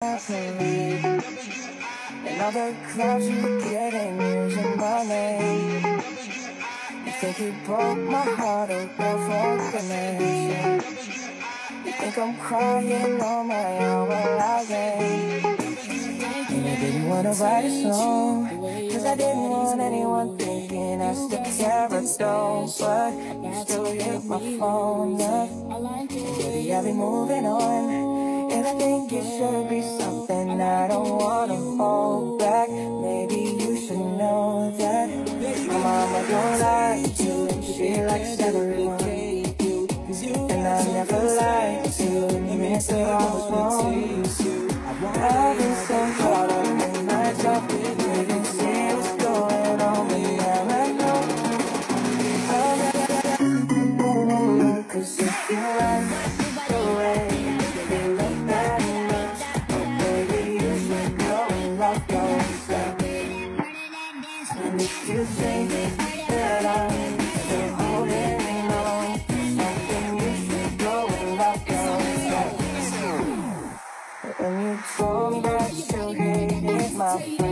Another cloud you're getting using my name. You think you broke my heart oh over for goodness. You think I'm crying on my own, well I ain't. And I didn't wanna write a song, cause I didn't want anyone thinking I still care or don't. But you still hit my phone up. And baby, I'll be moving on. I think it should be something I don't wanna hold back. Maybe you should know that my mama don't like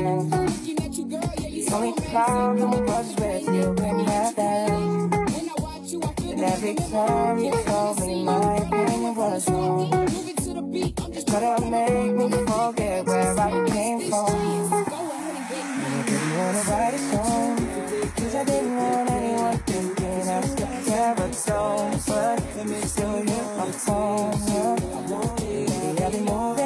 friends, the only problem was with you had them. And every time you told me my opinion was wrong, just gotta make me forget where I came from. I didn't wanna write a song, cause I didn't want anyone thinking I care or don't. But still hit my phone. Maybe I'll be moving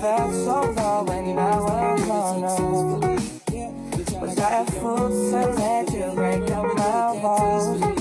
felt so low when I was alone Was I a fool to let you break up my walls?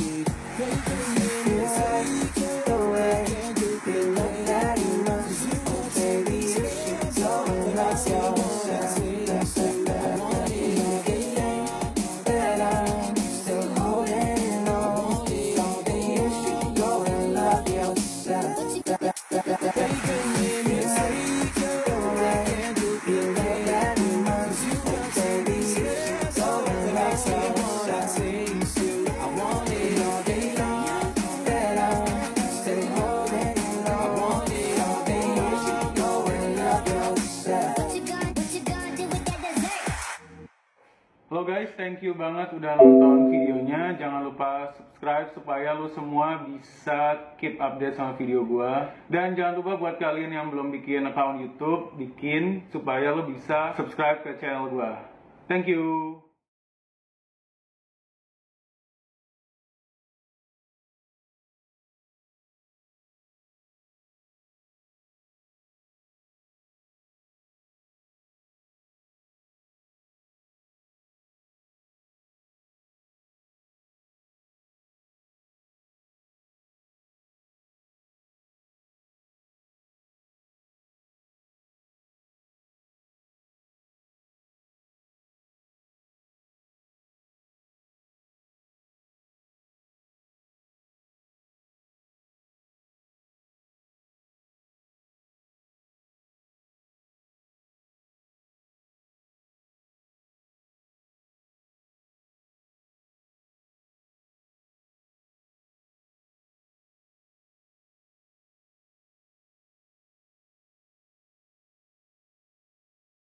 Halo guys, thank you banget udah nonton videonya. Jangan lupa subscribe supaya lu semua bisa keep update sama video gua. Dan jangan lupa buat kalian yang belum bikin account YouTube, bikin supaya lu bisa subscribe ke channel gua. Thank you.